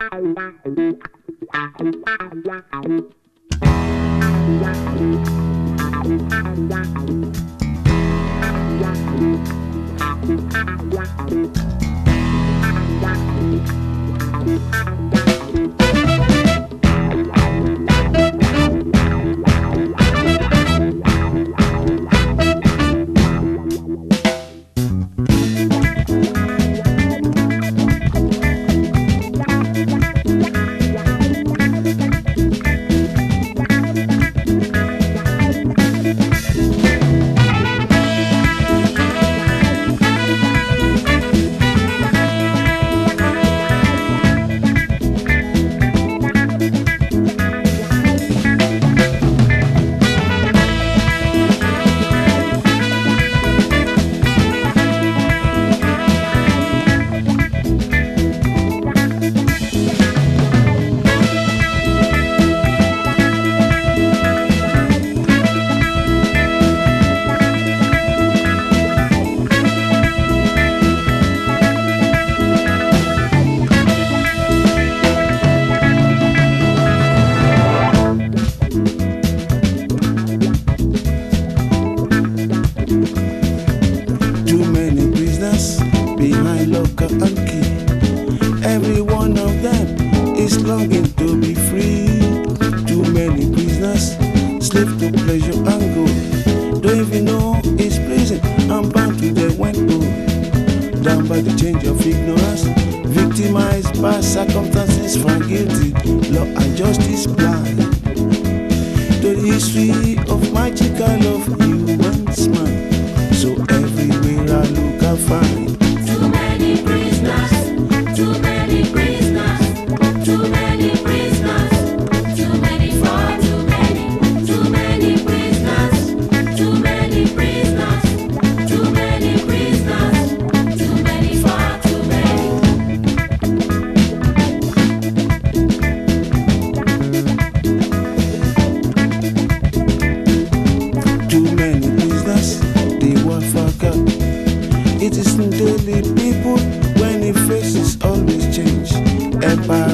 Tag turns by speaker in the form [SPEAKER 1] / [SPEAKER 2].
[SPEAKER 1] Too slave to pleasure and gold. Don't even know it's prison. I'm bound to the old. Down by the change of ignorance, victimized by circumstances, found guilty. Law and justice blind the history of magical love bye.